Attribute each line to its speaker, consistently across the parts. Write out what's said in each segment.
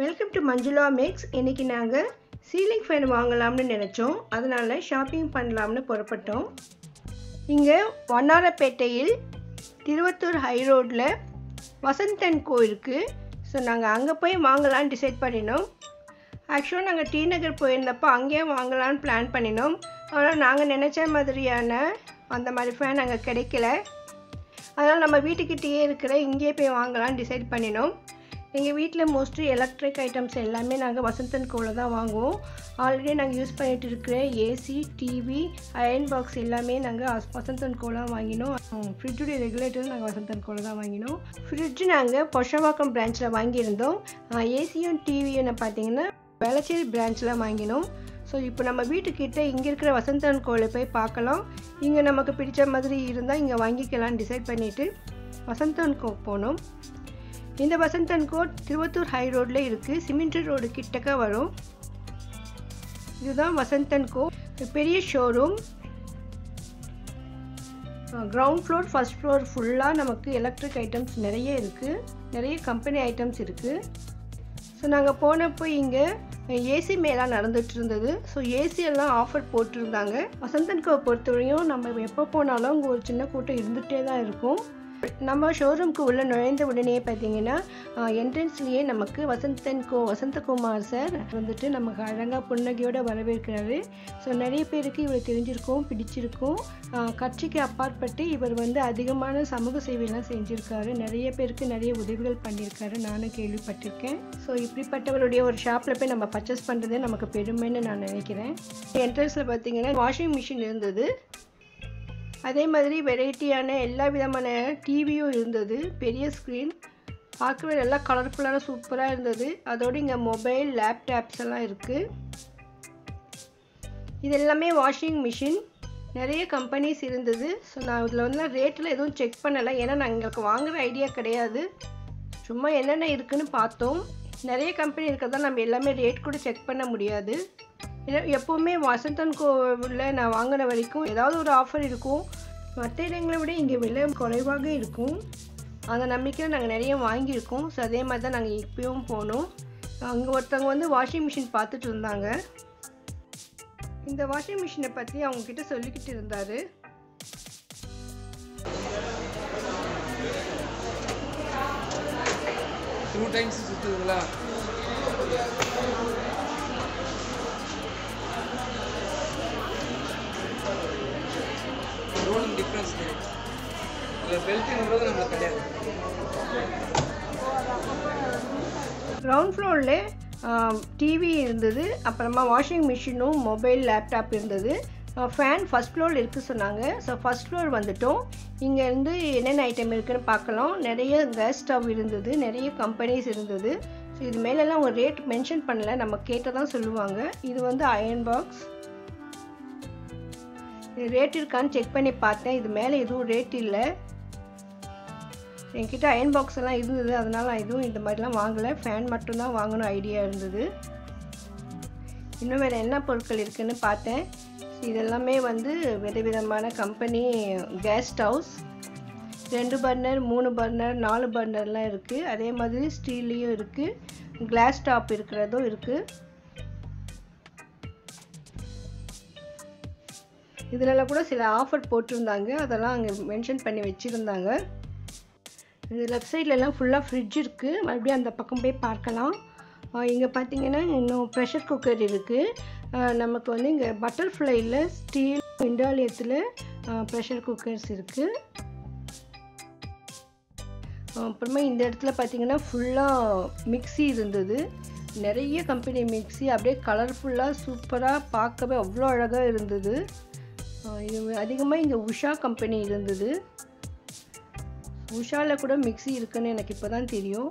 Speaker 1: Welcome to Manjula maths இன்றைக்கி நாங்கள் ceiling fan வாங்கலாம்னு நினச்சோம். அதனால் ஷாப்பிங் பண்ணலாம்னு புறப்பட்டோம். இங்கே வண்ணாரப்பேட்டையில் திருவத்தூர் ஹை ரோட்டில் வசந்தன் கோ இருக்குது ஸோ நாங்கள் அங்கே போய் வாங்கலாம்னு டிசைட் பண்ணினோம். ஆக்சுவலாக நாங்கள் டி நகர் போயிருந்தப்போ அங்கேயே வாங்கலாம்னு பிளான் பண்ணினோம். ஆனால் நாங்கள் நினச்ச மாதிரியான அந்த மாதிரி ஃபேன் அங்கே கிடைக்கல. அதனால் நம்ம வீட்டுக்கிட்டேயே இருக்கிற இங்கேயே போய் வாங்கலாம்னு டிசைட் பண்ணினோம். எங்கள் வீட்டில் மோஸ்ட்லி எலக்ட்ரிக் ஐட்டம்ஸ் எல்லாமே நாங்கள் வசந்தன் கோவில் தான் வாங்குவோம். ஆல்ரெடி நாங்கள் யூஸ் பண்ணிகிட்டு இருக்கிற ஏசி டிவி அயன் பாக்ஸ் எல்லாமே நாங்கள் வசந்தன் கோவில் வாங்கினோம். ஃப்ரிட்ஜுடைய ரெகுலேட்டரும் நாங்கள் வசந்தன் கோவில் தான் வாங்கினோம். ஃப்ரிட்ஜ் நாங்கள் பொஷவாக்கம் பிரான்ச்சில் வாங்கியிருந்தோம். ஏசியும் டிவியும் பார்த்தீங்கன்னா வேளச்சேரி பிரான்ச்சில் வாங்கினோம். ஸோ இப்போ நம்ம வீட்டுக்கிட்ட இங்கே இருக்கிற வசந்தன் கோவிலை போய் பார்க்கலாம் இங்கே நமக்கு பிடிச்ச மாதிரி இருந்தால் இங்கே வாங்கிக்கலாம்னு டிசைட் பண்ணிவிட்டு வசந்தன் கோ போனோம். இந்த வசந்தன் கோட் திருவத்தூர் ஹை ரோட்டில் இருக்குது சிமெண்ட் ரோடு கிட்டக்க வரும். இதுதான் வசந்தன் கோ பெரிய showroom ground floor first floor ஃபுல்லாக நமக்கு எலக்ட்ரிக் ஐட்டம்ஸ் நிறைய இருக்குது நிறைய கம்பெனி ஐட்டம்ஸ் இருக்குது ஸோ நாங்கள் போனப்போ இங்கே ஏசி மேலாம் நடந்துட்டு இருந்தது. ஸோ ஏசி எல்லாம் ஆஃபர் போட்டிருந்தாங்க. வசந்தன்கோவை பொறுத்தவரையும் நம்ம எப்போ போனாலும் அங்கே ஒரு சின்ன கூட்டம் இருந்துகிட்டே தான் இருக்கும். நம்ம ஷோரூம்க்கு உள்ளே நுழைந்த உடனே பார்த்தீங்கன்னா என்ட்ரன்ஸ்லேயே நமக்கு வசந்தன் கோ வசந்தகுமார் சார் வந்துட்டு நமக்கு அழகாக புன்னகையோடு வரவேற்கிறாரு. ஸோ நிறைய பேருக்கு இவர் தெரிஞ்சிருக்கும் பிடிச்சிருக்கும். கட்சிக்கு அப்பாற்பட்டு இவர் வந்து அதிகமான சமூக சேவையெல்லாம் செஞ்சுருக்காரு. நிறைய பேருக்கு நிறைய உதவிகள் பண்ணியிருக்காரு நானும் கேள்விப்பட்டிருக்கேன். ஸோ இப்படிப்பட்டவருடைய ஒரு ஷாப்பில் போய் நம்ம பர்ச்சேஸ் பண்ணுறதே நமக்கு பெருமைன்னு நான் நினைக்கிறேன். என்ட்ரன்ஸில் பார்த்தீங்கன்னா வாஷிங் மிஷின் இருந்தது. அதே மாதிரி வெரைட்டியான எல்லா விதமான டிவியும் இருந்தது. பெரிய ஸ்க்ரீன் பார்க்கவே நல்லா கலர்ஃபுல்லான சூப்பராக இருந்தது. அதோடு இங்கே மொபைல் லேப்டாப்ஸ் எல்லாம் இருக்குது இது எல்லாமே வாஷிங் மிஷின் நிறைய கம்பெனிஸ் இருந்தது. ஸோ நான் இதில் வந்து ரேட்டில் எதுவும் செக் பண்ணலை. ஏன்னா நான் எங்களுக்கு வாங்குகிற ஐடியா கிடையாது. சும்மா என்னென்ன இருக்குதுன்னு பார்த்தோம். நிறைய கம்பெனி இருக்கிறதா நம்ம எல்லாமே ரேட் கூட செக் பண்ண முடியாது. எப்போவுமே வசந்தன் கோவில் நான் வாங்கின வரைக்கும் ஏதாவது ஒரு ஆஃபர் இருக்கும். மற்ற இடங்களை விட இங்கே விலை குறைவாக இருக்கும். அந்த நம்பிக்கையில் நாங்கள் நிறைய வாங்கியிருக்கோம். ஸோ அதே மாதிரி தான் நாங்கள் இப்பயும் போனோம். அங்கே ஒருத்தவங்க வந்து வாஷிங் மிஷின் பார்த்துட்டு இருந்தாங்க. இந்த வாஷிங் மிஷினை பற்றி அவங்கக்கிட்ட சொல்லிக்கிட்டு இருந்தார்.
Speaker 2: டூ டைம்ஸ் சுற்றுதுங்களா
Speaker 1: கிரவுண்ட் ஃப்ளோரில் டிவி இருந்தது அப்புறமா வாஷிங் மிஷினும் மொபைல் லேப்டாப் இருந்தது. ஃபேன் ஃபஸ்ட் ஃப்ளோரில் இருக்குது சொன்னாங்க. ஸோ ஃபஸ்ட் ஃப்ளோர் வந்துட்டோம். இங்கேருந்து என்னென்ன ஐட்டம் இருக்குதுன்னு பார்க்கலாம். நிறைய கேஸ் ஸ்டவ் இருந்தது நிறைய கம்பெனிஸ் இருந்தது. ஸோ இது மேலெல்லாம் அவங்க ரேட் மென்ஷன் பண்ணல. நம்ம கேட்ட தான் சொல்லுவாங்க. இது வந்து அயன் பாக்ஸ் ரேட் இருக்கான்னு செக் பண்ணி பார்த்தேன். இது மேலே எதுவும் ரேட் இல்லை. என்கிட்ட அயன் பாக்ஸ் எல்லாம் இருந்தது அதனால் நான் எதுவும் இந்த மாதிரிலாம் வாங்கலை. ஃபேன் மட்டும்தான் வாங்கணும் ஐடியா இருந்தது. இன்னும் வேறு என்ன பொருட்கள் இருக்குதுன்னு பார்த்தேன். இதெல்லாமே வந்து விதவிதமான கம்பெனி கேஸ் ஸ்டவ்ஸ் ரெண்டு பர்னர் மூணு பர்னர் நாலு பர்னர்லாம் இருக்குது அதே மாதிரி ஸ்டீல்லையும் இருக்குது கிளாஸ் டாப் இருக்கிறதும் இருக்குது இதிலலாம் கூட சில ஆஃபர் போட்டிருந்தாங்க. அதெல்லாம் அங்கே மென்ஷன் பண்ணி வச்சுருந்தாங்க. இந்த லெஃப்ட் சைட்லலாம் ஃபுல்லாக ஃப்ரிட்ஜ் இருக்குது மறுபடியும் அந்த பக்கம் போய் பார்க்கலாம். இங்கே பார்த்தீங்கன்னா இன்னும் ப்ரெஷர் குக்கர் இருக்குது நமக்கு வந்து இங்கே பட்டர்ஃப்ளையில் ஸ்டீல் இண்டாலியத்தில் ப்ரெஷர் குக்கர்ஸ் இருக்குது அப்புறமா இந்த இடத்துல பார்த்தீங்கன்னா ஃபுல்லாக மிக்சி இருந்தது. நிறைய கம்பெனி மிக்சி அப்படியே கலர்ஃபுல்லாக சூப்பராக பார்க்கவே அவ்வளோ அழகாக இருந்தது. இது அதிகமாக இங்கே உஷா கம்பெனி இருந்தது. உஷாவில் கூட மிக்சி இருக்குன்னு எனக்கு இப்போ தான் தெரியும்.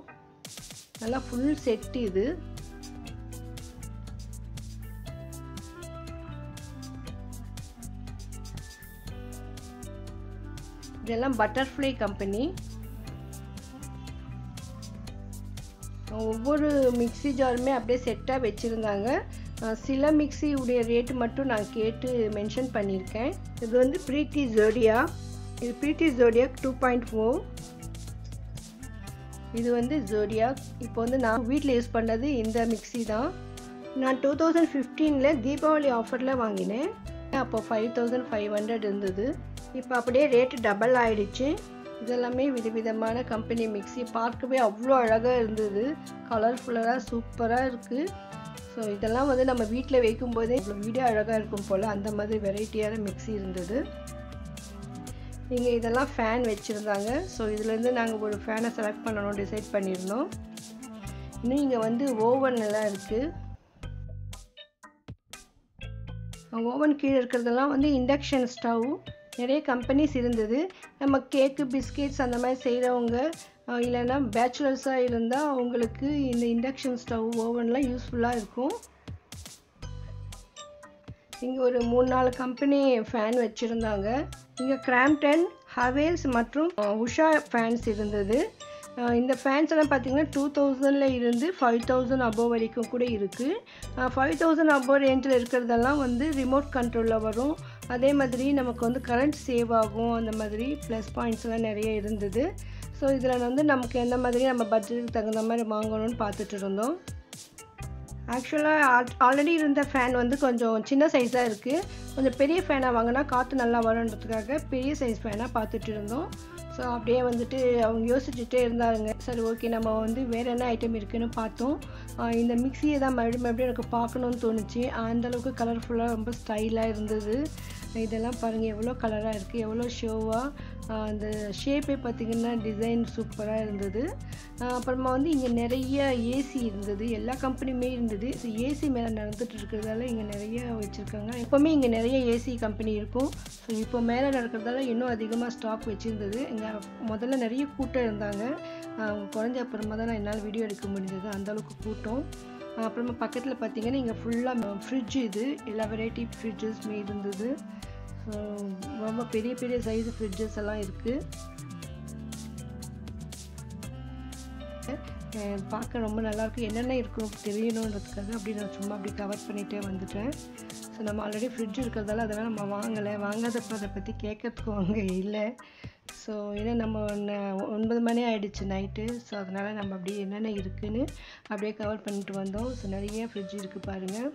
Speaker 1: நல்லா ஃபுல் செட் இது. இதெல்லாம் பட்டர்ஃப்ளை கம்பெனி ஒவ்வொரு மிக்சி ஜாருமே அப்படியே செட்டாக வச்சுருந்தாங்க. சில மிக்சி உடைய ரேட்டு மட்டும் நான் கேட்டு மென்ஷன் பண்ணியிருக்கேன். இது வந்து ப்ரீத்தி ஜோடியா இது ப்ரீத்தி ஜோடியா டூ பாயிண்ட் ஃபோர் இது வந்து ஜோடியாக் இப்போ வந்து நான் வீட்டில் யூஸ் பண்ணது இந்த மிக்ஸி தான். நான் டூ தௌசண்ட் ஃபிஃப்டீனில் தீபாவளி ஆஃபரில் வாங்கினேன். அப்போ ஃபைவ் தௌசண்ட் ஃபைவ் ஹண்ட்ரட் இருந்தது. இப்போ அப்படியே ரேட்டு டபுள் ஆகிடுச்சு இதெல்லாமே விதவிதமான கம்பெனி மிக்ஸி பார்க்கவே அவ்வளோ அழகாக இருந்தது. கலர்ஃபுல்லாக சூப்பராக இருக்குது ஸோ இதெல்லாம் வந்து நம்ம வீட்டில் வைக்கும்போதே இவ்வளோ வீடியோ அழகாக இருக்கும் போல் அந்த மாதிரி வெரைட்டியான மிக்ஸி இருந்தது. இங்கே இதெல்லாம் ஃபேன் வச்சுருந்தாங்க. ஸோ இதுலேருந்து நாங்கள் ஒரு ஃபேனை செலக்ட் பண்ணணும் டிசைட் பண்ணியிருந்தோம். இன்னும் இங்கே வந்து ஓவன் எல்லாம் இருக்குது ஓவன் கீழே இருக்கிறதெல்லாம் வந்து இண்டக்ஷன் ஸ்டவ் நிறைய கம்பெனிஸ் இருந்தது. நம்ம கேக்கு பிஸ்கெட்ஸ் அந்த மாதிரி செய்கிறவங்க இல்லைன்னா பேச்சுலர்ஸாக இருந்தால் அவங்களுக்கு இந்த இண்டக்ஷன் ஸ்டவ் ஓவன்லாம் யூஸ்ஃபுல்லாக இருக்கும். இங்கே ஒரு மூணு நாலு கம்பெனி ஃபேன் வச்சுருந்தாங்க. இங்கே கிராம்டன் ஹவேல்ஸ் மற்றும் உஷா ஃபேன்ஸ் இருந்தது. இந்த ஃபேன்ஸ் எல்லாம் பார்த்தீங்கன்னா டூ தௌசண்டில் இருந்து ஃபைவ் தௌசண்ட் அபோவ் வரைக்கும் கூட இருக்குது ஃபைவ் தௌசண்ட் அபோவ் ரேஞ்சில் இருக்கிறதெல்லாம் வந்து ரிமோட் கண்ட்ரோலில் வரும். அதே மாதிரி நமக்கு வந்து கரண்ட் சேவ் ஆகும் அந்த மாதிரி ப்ளஸ் பாயிண்ட்ஸ்லாம் நிறைய இருந்தது. ஸோ இதில் வந்து நமக்கு எந்த மாதிரி நம்ம பட்ஜெட்டுக்கு தகுந்த மாதிரி வாங்கணும்னு பார்த்துட்டு இருந்தோம். ஆக்சுவலாக ஆல்ரெடி இருந்த ஃபேன் வந்து கொஞ்சம் சின்ன சைஸாக இருக்குது கொஞ்சம் பெரிய ஃபேனாக வாங்கினா காற்று நல்லா வருன்றதுக்காக பெரிய சைஸ் ஃபேனாக பார்த்துட்டு இருந்தோம். ஸோ அப்படியே வந்துட்டு அவங்க யோசிச்சுட்டே இருந்தாங்க. சரி ஓகே நம்ம வந்து வேறு என்ன ஐட்டம் இருக்குதுன்னு பார்த்தோம். இந்த மிக்சியை தான் மறுபடியும் மறுபடியும் எனக்கு பார்க்கணுன்னு தோணுச்சு. அந்தளவுக்கு கலர்ஃபுல்லாக ரொம்ப ஸ்டைலாக இருந்தது. இதெல்லாம் பாருங்கள் எவ்வளோ கலராக இருக்குது எவ்வளோ ஷோவாக அந்த ஷேப்பே பார்த்திங்கன்னா டிசைன் சூப்பராக இருந்தது. அப்புறமா வந்து இங்கே நிறைய ஏசி இருந்தது எல்லா கம்பெனியுமே இருந்தது. ஸோ ஏசி மேலே நடந்துகிட்டு இருக்கிறதால இங்கே நிறைய வச்சுருக்காங்க. எப்போவுமே இங்கே நிறைய ஏசி கம்பெனி இருக்கும். ஸோ இப்போ மேலே நடக்கிறதால இன்னும் அதிகமாக ஸ்டாக் வச்சுருந்தது. இங்கே முதல்ல நிறைய கூட்டம் இருந்தாங்க. குறைஞ்ச அப்புறமா தான் நான் என்னால் வீடியோ எடுக்க முடிஞ்சது. அந்தளவுக்கு கூட்டம். அப்புறமா பக்கத்தில் பார்த்தீங்கன்னா இங்கே ஃபுல்லாக ஃப்ரிட்ஜ் இது. எல்லா வெரைட்டி ஃப்ரிட்ஜஸ்மே இருந்தது. ரொம்ப பெரிய பெரிய சைஸ் ஃப்ரிட்ஜஸ் எல்லாம் இருக்குது பார்க்க ரொம்ப நல்லாயிருக்கு என்னென்ன இருக்கும் தெரியணுன்றதுக்காக அப்படி நான் சும்மா அப்படி கவர் பண்ணிகிட்டே வந்துட்டேன். ஸோ நம்ம ஆல்ரெடி ஃப்ரிட்ஜ் இருக்கிறதால அதெல்லாம் நம்ம வாங்கலை. வாங்காதப்போ அதை பற்றி கேட்கறதுக்கும் அங்கே இல்லை. ஸோ ஏன்னா நம்ம ஒன்பது மணி ஆகிடுச்சு நைட்டு ஸோ அதனால் நம்ம அப்படியே என்னென்ன இருக்குதுன்னு அப்படியே கவர் பண்ணிட்டு வந்தோம். ஸோ நிறைய ஃப்ரிட்ஜ் இருக்குது பாருங்கள்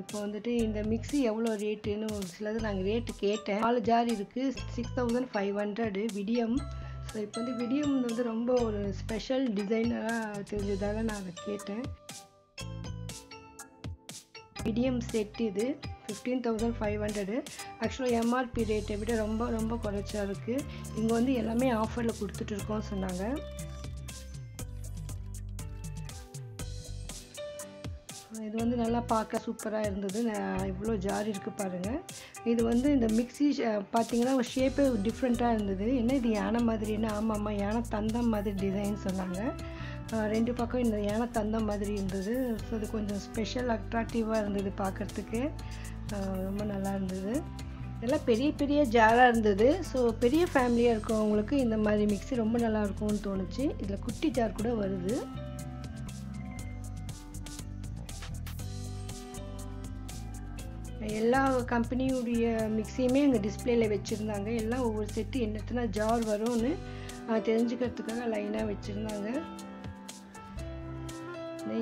Speaker 1: இப்போ வந்துட்டு இந்த மிக்ஸி எவ்வளோ ரேட்டுன்னு ஒரு சிலது நாங்கள் ரேட்டு கேட்டேன். நாலு ஜார் இருக்குது six thousand five hundred Vidiem so இப்போ வந்து விடியம் வந்து ரொம்ப ஒரு ஸ்பெஷல் டிசைனராக தெரிஞ்சதால நான் அதை கேட்டேன். விடியம் செட் இது. ஃபிஃப்டீன் தௌசண்ட் ஃபைவ் ஹண்ட்ரடு ஆக்சுவலாக எம்ஆர்பி ரேட்டை விட ரொம்ப ரொம்ப குறைச்சா இருக்குது இங்கே வந்து எல்லாமே ஆஃபரில் கொடுத்துட்ருக்கோம் சொன்னாங்க. இது வந்து நல்லா பார்க்க சூப்பராக இருந்தது. இவ்வளோ ஜார் இருக்குது பாருங்கள் இது வந்து இந்த மிக்சி பார்த்தீங்கன்னா ஒரு ஷேப்பே டிஃப்ரெண்ட்டாக இருந்தது. என்ன இது யானை மாதிரி? என்ன ஆமாம்மா யானை தந்தம் மாதிரி டிசைன் சொன்னாங்க. ரெண்டு பக்கம் இந்த யானை தந்தம் மாதிரி இருந்தது. ஸோ அது கொஞ்சம் ஸ்பெஷல் அட்ராக்டிவாக இருந்தது பார்க்குறதுக்கு ரொம்ப நல்லா இருந்தது. இதெல்லாம் பெரிய பெரிய ஜாராக இருந்தது. ஸோ பெரிய ஃபேமிலியாக இருக்கவங்களுக்கு இந்த மாதிரி மிக்ஸி ரொம்ப நல்லா இருக்கும்னு தோணுச்சு. இதில் குட்டி ஜார் கூட வருது. எல்லா கம்பெனியுடைய மிக்ஸியுமே அங்கே டிஸ்பிளேல வச்சுருந்தாங்க. எல்லாம் ஒவ்வொரு செட்டு என்னத்தினா ஜார் வரும்னு தெரிஞ்சுக்கிறதுக்காக லைனாக வச்சுருந்தாங்க.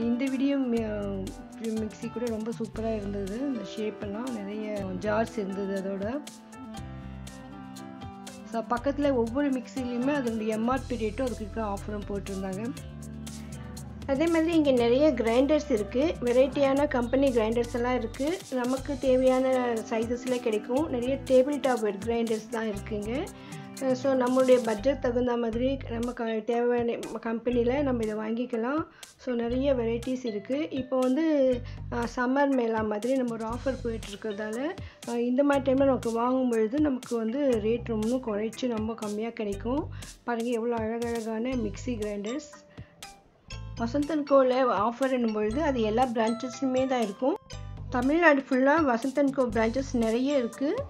Speaker 1: இந்த வீடியோ மிக்ஸி கூட ரொம்ப சூப்பராக இருந்தது. இந்த ஷேப்பெல்லாம் நிறைய ஜார்ஸ் இருந்தது அதோட. ஸோ பக்கத்தில் ஒவ்வொரு மிக்சிலையுமே அதனுடைய எம்ஆர்பி ரேட்டும் அதுக்கு ஆஃபரும் போட்டிருந்தாங்க. அதே மாதிரி இங்கே நிறைய கிரைண்டர்ஸ் இருக்குது வெரைட்டியான கம்பெனி கிரைண்டர்ஸ் எல்லாம் இருக்குது நமக்கு தேவையான சைஸஸில் கிடைக்கும். நிறைய டேபிள் டாப் கிரைண்டர்ஸ் தான் இருக்குங்க. ஸோ நம்மளுடைய பட்ஜெட் தகுந்த மாதிரி நம்ம க தேவையான கம்பெனியில் நம்ம இதை வாங்கிக்கலாம். ஸோ நிறைய வெரைட்டிஸ் இருக்குது இப்போ வந்து சம்மர் மேலா மாதிரி நம்ம ஒரு ஆஃபர் போயிட்டுருக்கிறதால இந்த மாதிரி டைமில் நமக்கு வாங்கும் பொழுது நமக்கு வந்து ரேட் ரொம்ப குறைச்சி ரொம்ப கம்மியாக கிடைக்கும். பாருங்கள் எவ்வளோ அழகழகான மிக்சி கிரைண்டர்ஸ் வசந்தன் கோவில் ஆஃபர் பொழுது அது எல்லா பிரான்ச்சஸ்லையுமே தான் இருக்கும். தமிழ்நாடு ஃபுல்லாக வசந்த் அண்ட் கோ பிரான்ச்சஸ் நிறைய இருக்குது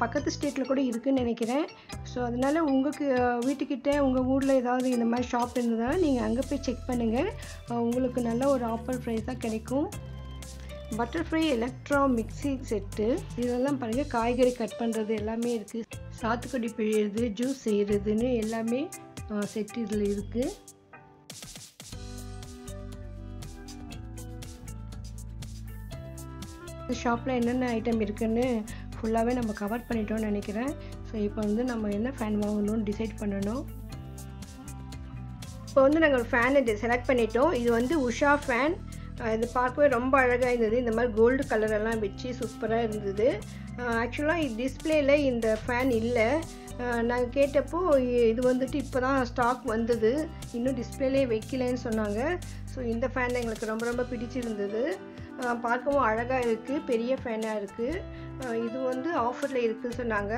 Speaker 1: பக்கத்து ஸ்டேட்டில் கூட இருக்குதுன்னு நினைக்கிறேன். ஸோ அதனால் உங்களுக்கு வீட்டுக்கிட்ட உங்கள் ஊரில் ஏதாவது இந்த மாதிரி ஷாப் இருந்ததால் நீங்கள் அங்கே போய் செக் பண்ணுங்கள் உங்களுக்கு நல்ல ஒரு ஆஃபர் ப்ரைஸாக கிடைக்கும். பட்டர்ஃப்ளை எலக்ட்ரா மிக்ஸி செட்டு இதெல்லாம் பாருங்கள் காய்கறி கட் பண்ணுறது எல்லாமே இருக்குது சாத்துக்குடி பிழியறது ஜூஸ் செய்கிறதுன்னு எல்லாமே செட் இதில் இருக்குது ஷாப்பில் என்னென்ன ஐட்டம் இருக்குதுன்னு ஃபுல்லாகவே நம்ம கவர் பண்ணிட்டோம்னு நினைக்கிறேன். ஸோ இப்போ வந்து நம்ம என்ன ஃபேன் வாங்கணும்னு டிசைட் பண்ணணும். இப்போ வந்து நாங்கள் ஒரு ஃபேனை செலக்ட் பண்ணிட்டோம். இது வந்து உஷா ஃபேன் இது பார்க்கவே ரொம்ப அழகாக இருந்தது. இந்த மாதிரி கோல்டு கலரெல்லாம் வச்சு சூப்பராக இருந்தது. ஆக்சுவலாக டிஸ்பிளேயில் இந்த ஃபேன் இல்லை. நாங்கள் கேட்டப்போ இது வந்துட்டு இப்போ தான் ஸ்டாக் வந்தது. இன்னும் டிஸ்பிளேலே வைக்கலன்னு சொன்னாங்க. ஸோ இந்த ஃபேன் எங்களுக்கு ரொம்ப ரொம்ப பிடிச்சிருந்தது. பார்க்கவும் அழகாக இருக்குது பெரிய ஃபேனாக இருக்குது இது வந்து ஆஃபரில் இருக்குதுன்னு சொன்னாங்க.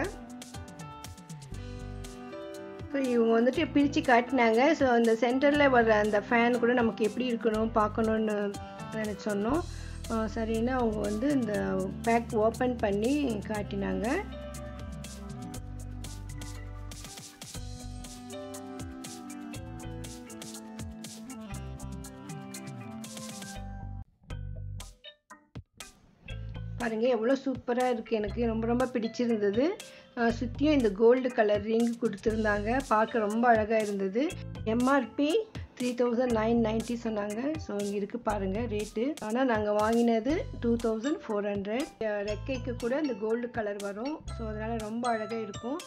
Speaker 1: ஸோ இவங்க வந்துட்டு பிரித்து காட்டினாங்க. ஸோ அந்த சென்டரில் வர அந்த ஃபேன் கூட நமக்கு எப்படி இருக்கணும் பார்க்கணுன்னு நினச்சி சொன்னோம். சரின்னு அவங்க வந்து இந்த பேக் ஓப்பன் பண்ணி காட்டினாங்க. பாருங்கள் எவ்வளோ சூப்பராக இருக்குது எனக்கு ரொம்ப ரொம்ப பிடிச்சிருந்தது. சுற்றியும் இந்த கோல்டு கலர் ரிங் கொடுத்துருந்தாங்க. பார்க்க ரொம்ப அழகாக இருந்தது. MRP three thousand nine ninety சொன்னாங்க. ஸோ இங்கே இருக்குது பாருங்கள் ரேட்டு ஆனால் நாங்கள் வாங்கினது டூ தௌசண்ட் ஃபோர் ஹண்ட்ரட் ரெக்கைக்கு கூட இந்த கோல்டு கலர் வரும். ஸோ அதனால் ரொம்ப அழகாக இருக்கும்.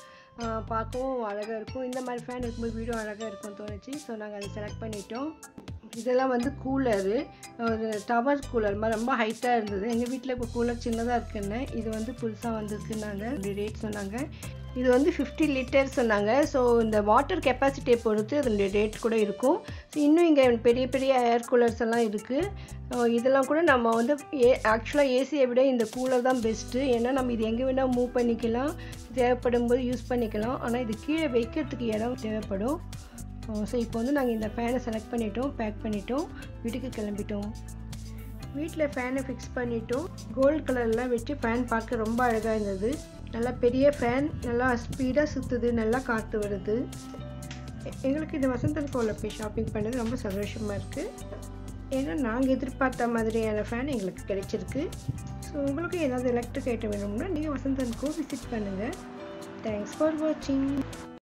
Speaker 1: பார்க்கவும் அழகாக இருக்கும். இந்த மாதிரி ஃபேன் இருக்கும்போது வீடும் அழகாக இருக்கும் தோணுச்சு. ஸோ நாங்கள் அதை செலக்ட் பண்ணிட்டோம். இதெல்லாம் வந்து கூலரு ஒரு டவர் கூலர் மாதிரி ரொம்ப ஹைட்டாக இருந்தது. எங்கள் வீட்டில் இப்போ கூலர் சின்னதாக இருக்குன்னு. இது வந்து புதுசாக வந்திருக்குன்னாங்க அப்படி ரேட் சொன்னாங்க. இது வந்து ஃபிஃப்டி லிட்டர் சொன்னாங்க. ஸோ இந்த வாட்டர் கெப்பாசிட்டியை பொறுத்து அதனுடைய ரேட் கூட இருக்கும். ஸோ இன்னும் இங்கே பெரிய பெரிய ஏர் கூலர்ஸ் எல்லாம் இருக்குது இதெல்லாம் கூட நம்ம வந்து ஏ ஆக்சுவலாக ஏசியை விட இந்த கூலர் தான் பெஸ்ட்டு ஏன்னா நம்ம இது எங்கே வேணால் மூவ் பண்ணிக்கலாம். தேவைப்படும் போது யூஸ் பண்ணிக்கலாம். ஆனால் இது கீழே வைக்கிறதுக்கு இடம் தேவைப்படும். ஸோ இப்போ வந்து நாங்கள் இந்த ஃபேனை செலக்ட் பண்ணிட்டோம் பேக் பண்ணிட்டோம் வீட்டுக்கு கிளம்பிட்டோம். வீட்டில் ஃபேனை ஃபிக்ஸ் பண்ணிட்டோம். கோல்டு கலர்லாம் வச்சு ஃபேன் பார்க்க ரொம்ப அழகாக இருந்தது. நல்லா பெரிய ஃபேன் நல்லா ஸ்பீடாக சுற்றுது நல்லா காற்று வருது. எங்களுக்கு இந்த வசந்தன் கோவில் போய் ஷாப்பிங் பண்ணது ரொம்ப சந்தோஷமாக இருக்குது ஏன்னா நாங்கள் எதிர்பார்த்த மாதிரியான ஃபேன் எங்களுக்கு கிடைச்சிருக்கு. ஸோ உங்களுக்கு ஏதாவது எலக்ட்ரிக் ஐட்டம் வேணும்னா நீங்கள் வசந்தன் கோ விசிட் பண்ணுங்கள் தேங்க்ஸ் ஃபார் வாட்சிங்